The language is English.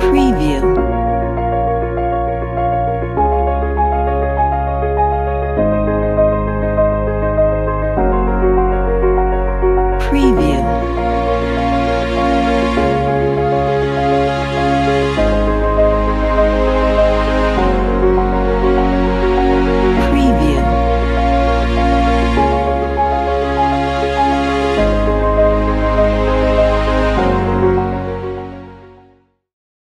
Preview. Preview.